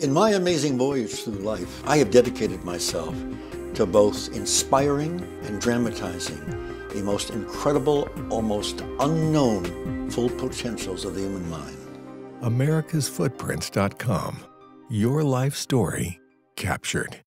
In my amazing voyage through life, I have dedicated myself to both inspiring and dramatizing the most incredible, almost unknown full potentials of the human mind. America'sFootprints.com. Your life story captured.